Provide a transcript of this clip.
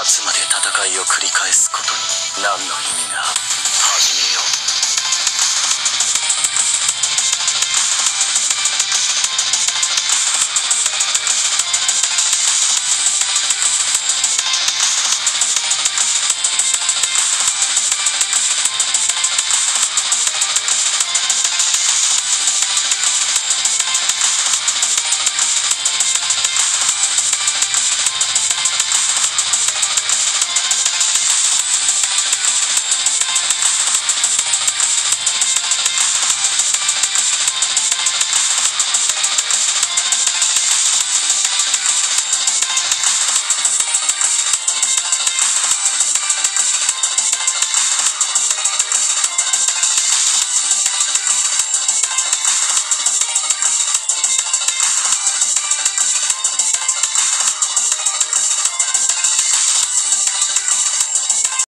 勝つまで戦いを繰り返すことに何の意味がある